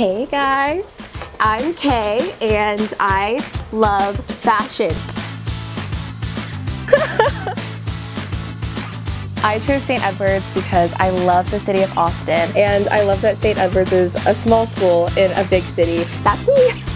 Hey guys, I'm Kay and I love fashion. I chose St. Edward's because I love the city of Austin. And I love that St. Edward's is a small school in a big city. That's me.